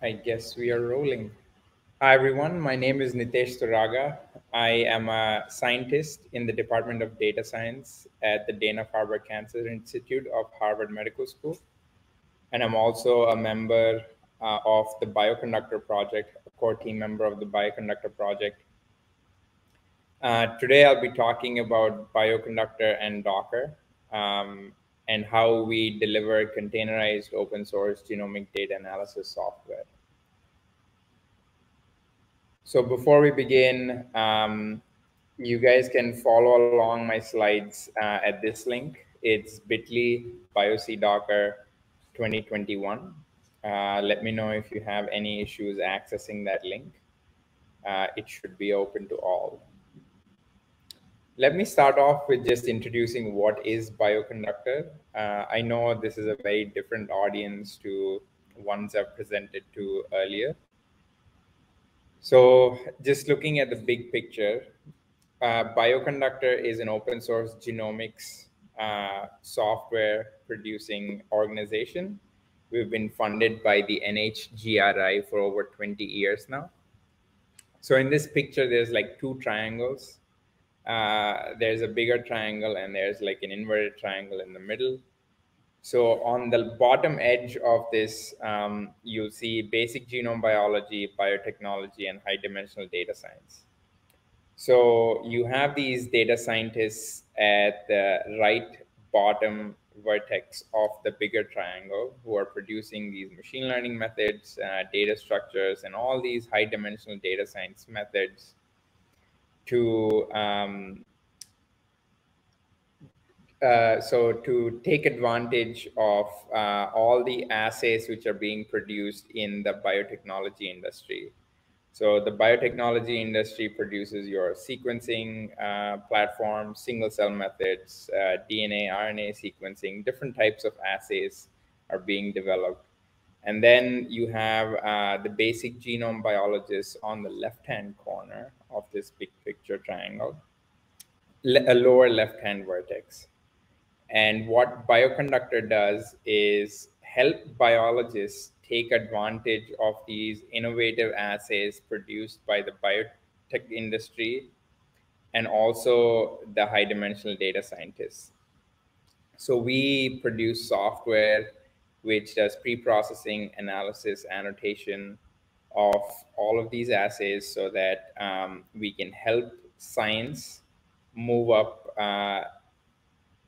I guess we are rolling. Hi, everyone. My name is Nitesh Turaga. I am a scientist in the Department of Data Science at the Dana Farber Cancer Institute of Harvard Medical School. And I'm also a member uh, of the Bioconductor Project, a core team member of the Bioconductor Project. Uh, today, I'll be talking about Bioconductor and Docker. Um, and how we deliver containerized open source genomic data analysis software. So before we begin, um, you guys can follow along my slides uh, at this link. It's bit.ly biocdocker 2021. Uh, let me know if you have any issues accessing that link. Uh, it should be open to all. Let me start off with just introducing what is Bioconductor. Uh, I know this is a very different audience to ones I've presented to earlier. So just looking at the big picture, uh, Bioconductor is an open source genomics uh, software producing organization. We've been funded by the NHGRI for over 20 years now. So in this picture, there's like two triangles uh, there's a bigger triangle and there's like an inverted triangle in the middle. So on the bottom edge of this, um, you'll see basic genome biology, biotechnology, and high dimensional data science. So you have these data scientists at the right bottom vertex of the bigger triangle who are producing these machine learning methods, uh, data structures, and all these high dimensional data science methods to um, uh, so to take advantage of uh, all the assays which are being produced in the biotechnology industry. So the biotechnology industry produces your sequencing uh, platform, single cell methods, uh, DNA, RNA sequencing, different types of assays are being developed. And then you have uh, the basic genome biologists on the left-hand corner of this big picture triangle, a lower left-hand vertex. And what Bioconductor does is help biologists take advantage of these innovative assays produced by the biotech industry and also the high dimensional data scientists. So we produce software which does pre-processing, analysis, annotation, of all of these assays so that um, we can help science move up uh,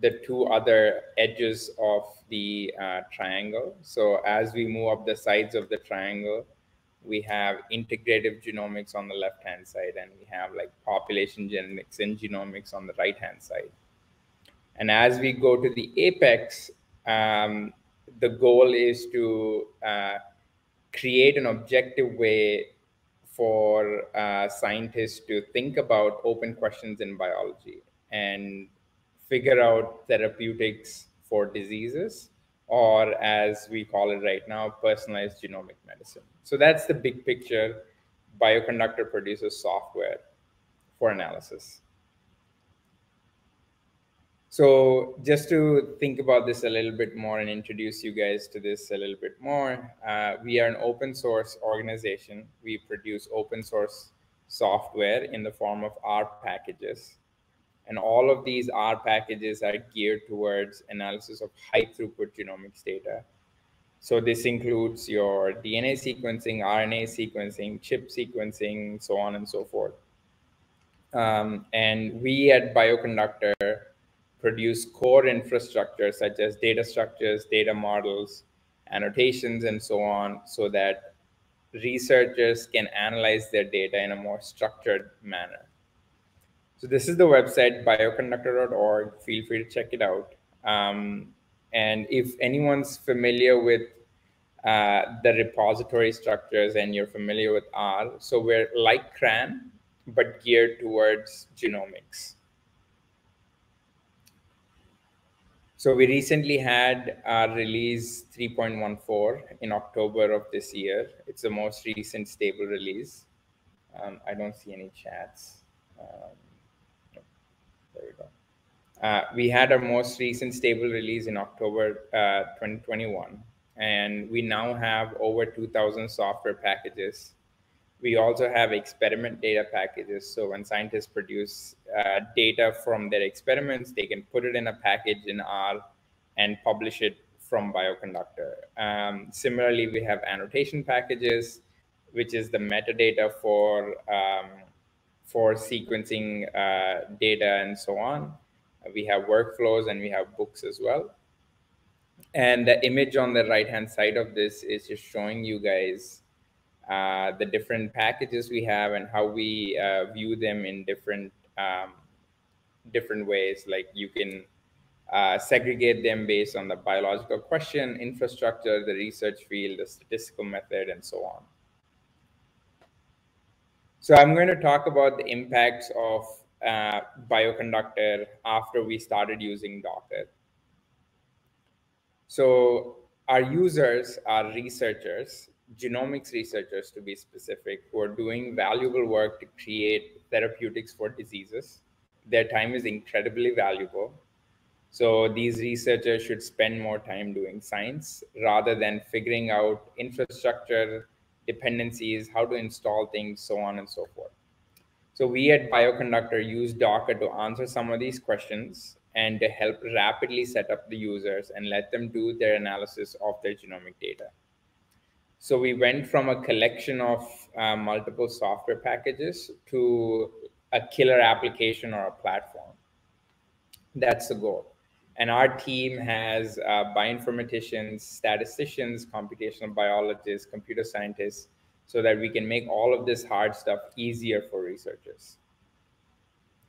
the two other edges of the uh, triangle. So as we move up the sides of the triangle, we have integrative genomics on the left hand side, and we have like population genetics and genomics on the right hand side. And as we go to the apex, um, the goal is to uh, create an objective way for uh, scientists to think about open questions in biology and figure out therapeutics for diseases or as we call it right now personalized genomic medicine. So that's the big picture. Bioconductor produces software for analysis so just to think about this a little bit more and introduce you guys to this a little bit more, uh, we are an open source organization. We produce open source software in the form of R packages. And all of these R packages are geared towards analysis of high throughput genomics data. So this includes your DNA sequencing, RNA sequencing, chip sequencing, so on and so forth. Um, and we at Bioconductor produce core infrastructure such as data structures, data models, annotations, and so on, so that researchers can analyze their data in a more structured manner. So this is the website, bioconductor.org. Feel free to check it out. Um, and if anyone's familiar with uh, the repository structures and you're familiar with R, so we're like CRAN, but geared towards genomics. So we recently had our release 3.14 in October of this year. It's the most recent stable release. Um, I don't see any chats. Um, there we go. Uh, we had our most recent stable release in October uh, 2021. and we now have over 2,000 software packages. We also have experiment data packages. So when scientists produce uh, data from their experiments, they can put it in a package in R and publish it from Bioconductor. Um, similarly, we have annotation packages, which is the metadata for um, for sequencing uh, data and so on. We have workflows and we have books as well. And the image on the right hand side of this is just showing you guys uh, the different packages we have and how we uh, view them in different um, different ways. Like you can uh, segregate them based on the biological question, infrastructure, the research field, the statistical method, and so on. So I'm going to talk about the impacts of uh, Bioconductor after we started using Docker. So our users are researchers, genomics researchers to be specific, who are doing valuable work to create therapeutics for diseases. Their time is incredibly valuable. So these researchers should spend more time doing science rather than figuring out infrastructure, dependencies, how to install things, so on and so forth. So we at Bioconductor use Docker to answer some of these questions and to help rapidly set up the users and let them do their analysis of their genomic data. So we went from a collection of uh, multiple software packages to a killer application or a platform. That's the goal. And our team has uh, bioinformaticians, statisticians, computational biologists, computer scientists, so that we can make all of this hard stuff easier for researchers.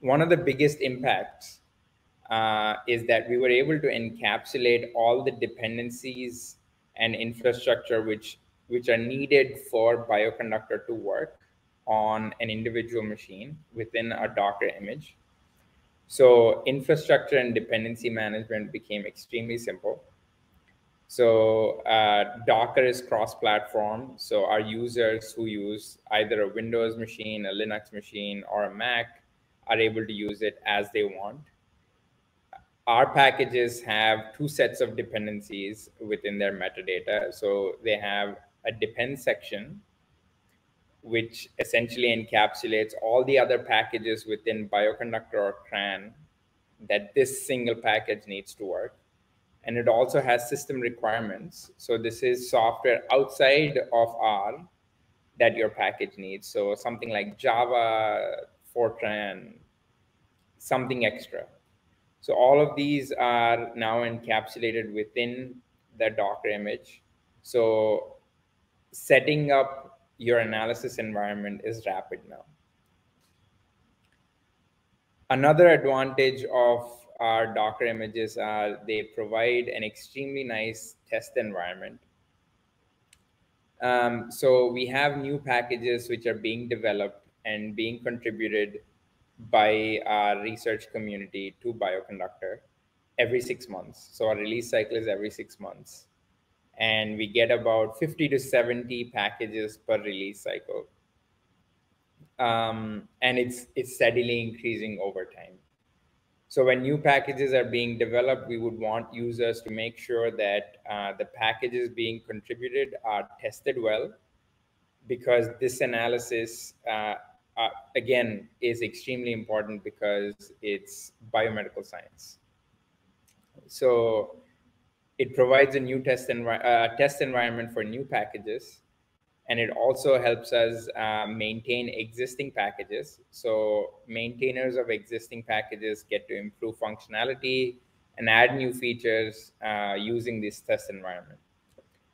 One of the biggest impacts uh, is that we were able to encapsulate all the dependencies and infrastructure which, which are needed for Bioconductor to work on an individual machine within a Docker image so infrastructure and dependency management became extremely simple. So uh, Docker is cross-platform. So our users who use either a Windows machine, a Linux machine, or a Mac are able to use it as they want. Our packages have two sets of dependencies within their metadata. So they have a depend section which essentially encapsulates all the other packages within Bioconductor or CRAN that this single package needs to work. And it also has system requirements. So this is software outside of R that your package needs. So something like Java, Fortran, something extra. So all of these are now encapsulated within the Docker image. So setting up your analysis environment is rapid now. Another advantage of our Docker images are they provide an extremely nice test environment. Um, so we have new packages which are being developed and being contributed by our research community to Bioconductor every six months. So our release cycle is every six months and we get about 50 to 70 packages per release cycle. Um, and it's it's steadily increasing over time. So when new packages are being developed, we would want users to make sure that uh, the packages being contributed are tested well, because this analysis, uh, uh, again, is extremely important because it's biomedical science. So it provides a new test, envi- uh, test environment for new packages and it also helps us uh, maintain existing packages. So maintainers of existing packages get to improve functionality and add new features uh, using this test environment.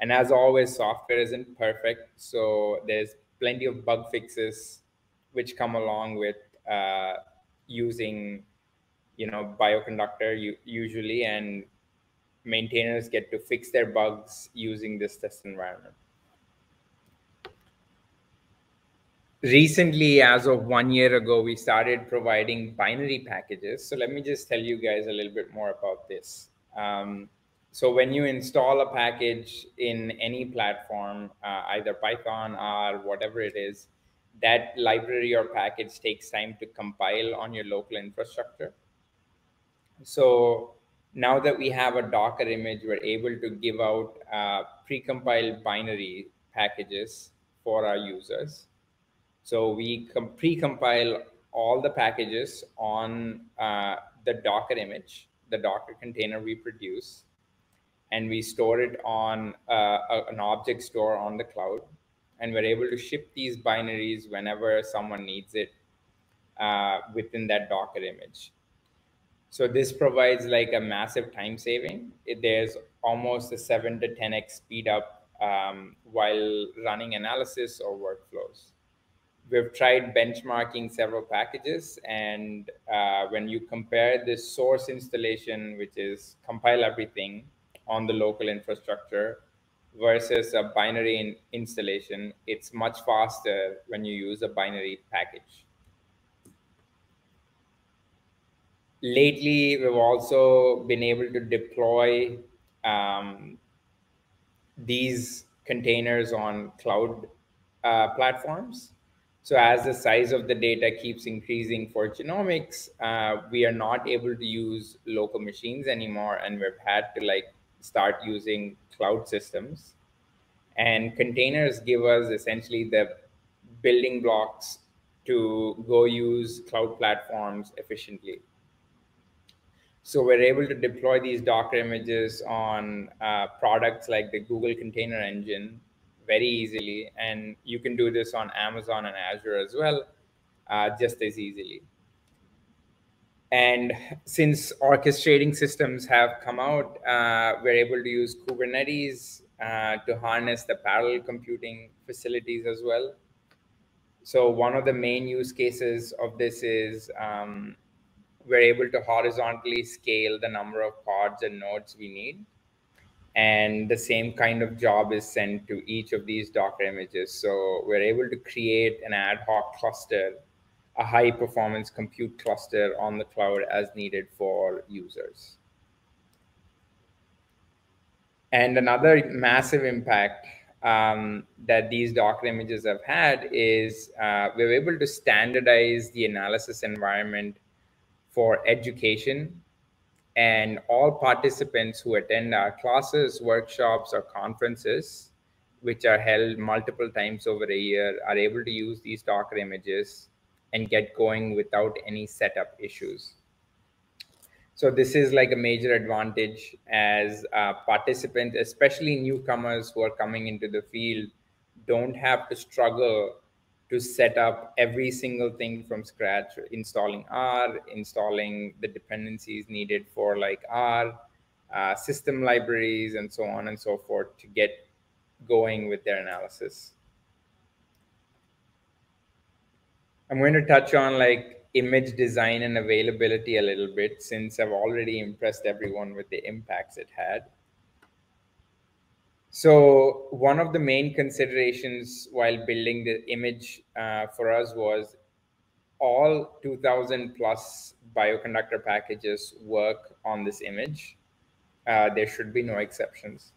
And as always software isn't perfect so there's plenty of bug fixes which come along with uh, using you know bioconductor usually and maintainers get to fix their bugs using this test environment. Recently, as of one year ago, we started providing binary packages. So let me just tell you guys a little bit more about this. Um, so when you install a package in any platform, uh, either Python or whatever it is, that library or package takes time to compile on your local infrastructure. So now that we have a Docker image, we're able to give out uh, precompiled binary packages for our users. So we pre-compile all the packages on uh, the Docker image, the Docker container we produce, and we store it on uh, a, an object store on the cloud. And we're able to ship these binaries whenever someone needs it uh, within that Docker image. So this provides like a massive time saving. It, there's almost a seven to 10x speed up um, while running analysis or workflows we've tried benchmarking several packages and uh, when you compare the source installation which is compile everything on the local infrastructure versus a binary in installation it's much faster when you use a binary package lately we've also been able to deploy um, these containers on cloud uh, platforms so as the size of the data keeps increasing for genomics, uh, we are not able to use local machines anymore, and we've had to like start using cloud systems. And containers give us essentially the building blocks to go use cloud platforms efficiently. So we're able to deploy these Docker images on uh, products like the Google Container Engine very easily. And you can do this on Amazon and Azure as well, uh, just as easily. And since orchestrating systems have come out, uh, we're able to use Kubernetes uh, to harness the parallel computing facilities as well. So one of the main use cases of this is um, we're able to horizontally scale the number of pods and nodes we need and the same kind of job is sent to each of these Docker images. So we're able to create an ad hoc cluster, a high performance compute cluster on the cloud as needed for users. And another massive impact um, that these Docker images have had is uh, we're able to standardize the analysis environment for education and all participants who attend our classes, workshops, or conferences, which are held multiple times over a year, are able to use these Docker images and get going without any setup issues. So this is like a major advantage as participants, especially newcomers who are coming into the field, don't have to struggle to set up every single thing from scratch, installing R, installing the dependencies needed for like R, uh, system libraries, and so on and so forth to get going with their analysis. I'm going to touch on like image design and availability a little bit since I've already impressed everyone with the impacts it had. So one of the main considerations while building the image uh, for us was all 2000 plus bioconductor packages work on this image. Uh, there should be no exceptions.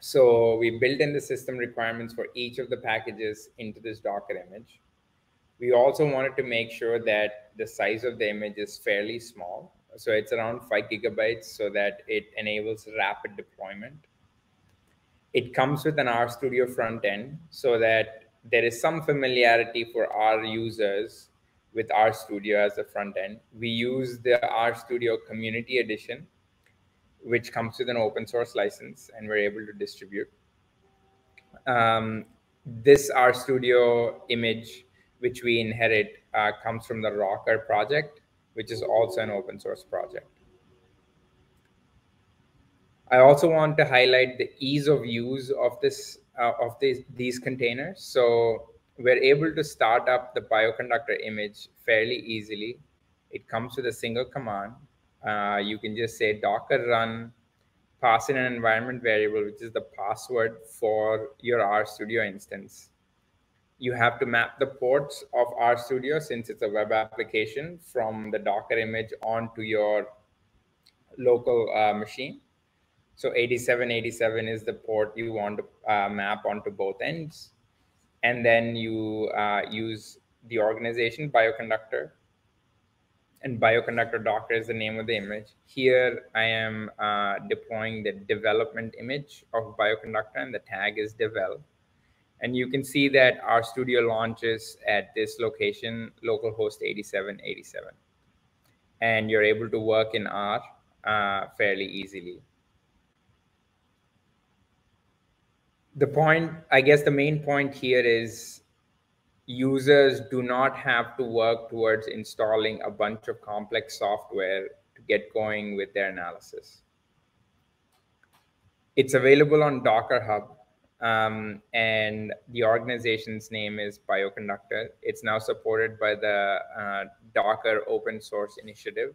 So we built in the system requirements for each of the packages into this Docker image. We also wanted to make sure that the size of the image is fairly small. So it's around five gigabytes so that it enables rapid deployment it comes with an RStudio front end so that there is some familiarity for our users with RStudio as a front end. We use the RStudio Community Edition, which comes with an open source license, and we're able to distribute. Um, this RStudio image, which we inherit, uh, comes from the Rocker project, which is also an open source project. I also want to highlight the ease of use of this uh, of these these containers. So we're able to start up the bioconductor image fairly easily. It comes with a single command. Uh, you can just say docker run, pass in an environment variable, which is the password for your RStudio instance. You have to map the ports of RStudio since it's a web application from the Docker image onto your local uh, machine so 8787 is the port you want to uh, map onto both ends. And then you uh, use the organization bioconductor. and bioconductor docker is the name of the image. Here I am uh, deploying the development image of bioconductor and the tag is devel. And you can see that RStudio launches at this location, localhost 8787. And you're able to work in R uh, fairly easily. The point, I guess the main point here is users do not have to work towards installing a bunch of complex software to get going with their analysis. It's available on Docker Hub, um, and the organization's name is Bioconductor. It's now supported by the uh, Docker Open Source Initiative.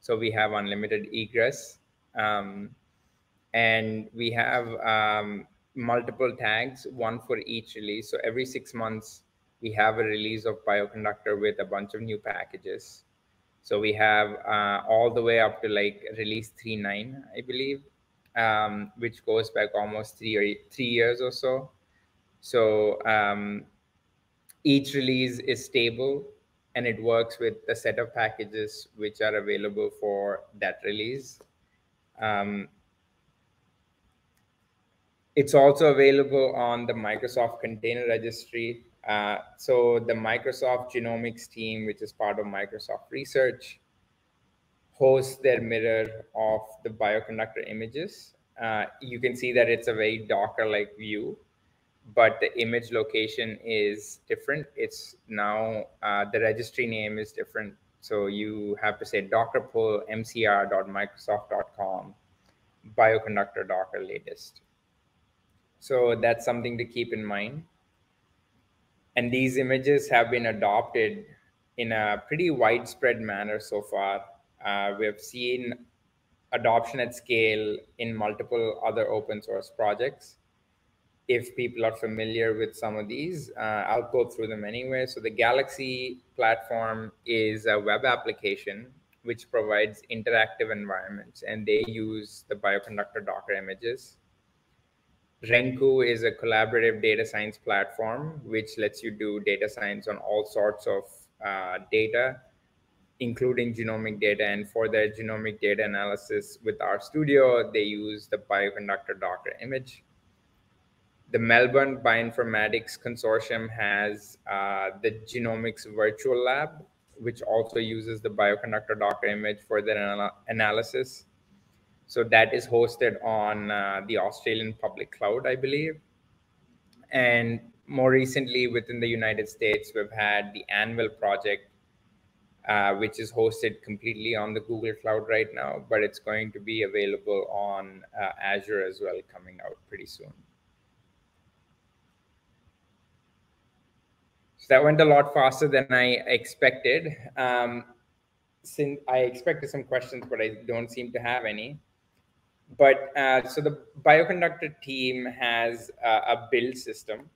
So we have unlimited egress, um, and we have um, multiple tags, one for each release. So every six months, we have a release of Bioconductor with a bunch of new packages. So we have uh, all the way up to like release 3.9, I believe, um, which goes back almost three or three years or so. So um, each release is stable and it works with a set of packages which are available for that release. Um, it's also available on the Microsoft Container Registry. Uh, so the Microsoft Genomics team, which is part of Microsoft Research, hosts their mirror of the bioconductor images. Uh, you can see that it's a very Docker-like view, but the image location is different. It's now, uh, the registry name is different. So you have to say docker pull mcr.microsoft.com bioconductor docker latest. So that's something to keep in mind. And these images have been adopted in a pretty widespread manner so far. Uh, we have seen adoption at scale in multiple other open source projects. If people are familiar with some of these, uh, I'll go through them anyway. So the Galaxy platform is a web application which provides interactive environments and they use the bioconductor Docker images. Renku is a collaborative data science platform which lets you do data science on all sorts of uh, data, including genomic data. And for their genomic data analysis with RStudio, they use the bioconductor Docker image. The Melbourne Bioinformatics Consortium has uh, the Genomics Virtual Lab, which also uses the bioconductor Docker image for their anal analysis. So that is hosted on uh, the Australian public cloud, I believe. And more recently, within the United States, we've had the AnVIL project, uh, which is hosted completely on the Google Cloud right now, but it's going to be available on uh, Azure as well, coming out pretty soon. So that went a lot faster than I expected. Um, since I expected some questions, but I don't seem to have any but uh, so the bioconductor team has uh, a build system.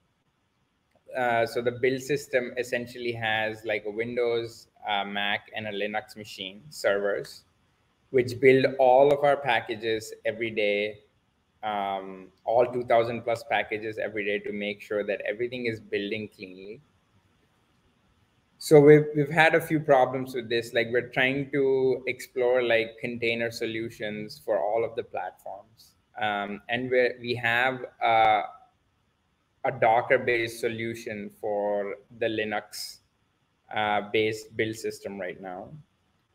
Uh, so the build system essentially has like a Windows, Mac, and a Linux machine servers, which build all of our packages every day, um, all 2,000 plus packages every day to make sure that everything is building cleanly so we've, we've had a few problems with this. Like we're trying to explore like container solutions for all of the platforms. Um, and we we have a, docker based solution for the linux uh, based build system right now.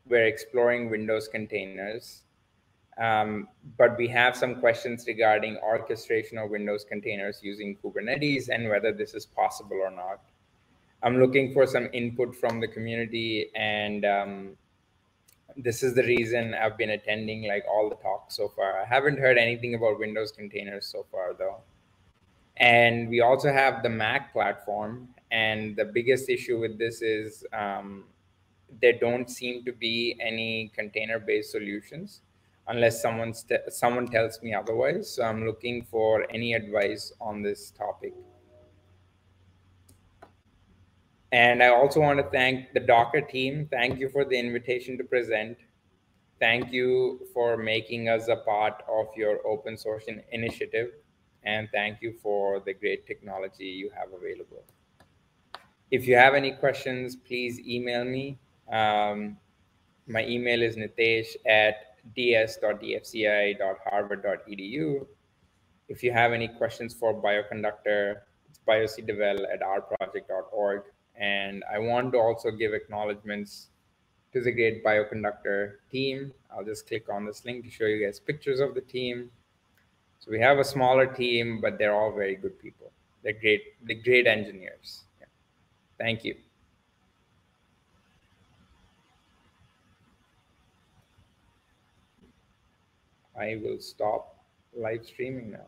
We're exploring windows containers. Um, but we have some questions regarding orchestration of windows containers using kubernetes and whether this is possible or not I'm looking for some input from the community, and um, this is the reason I've been attending like all the talks so far. I haven't heard anything about Windows containers so far, though. And we also have the Mac platform, and the biggest issue with this is um, there don't seem to be any container-based solutions unless someone someone tells me otherwise. So I'm looking for any advice on this topic. And I also want to thank the Docker team. Thank you for the invitation to present. Thank you for making us a part of your open source initiative. And thank you for the great technology you have available. If you have any questions, please email me. Um, My email is nitesh at ds.dfci.harvard.edu. If you have any questions for Bioconductor, it's biocdevel at rproject.org. And I want to also give acknowledgements to the great Bioconductor team. I'll just click on this link to show you guys pictures of the team. So we have a smaller team, but they're all very good people. They're great, they're great engineers. Yeah. Thank you. I will stop live streaming now.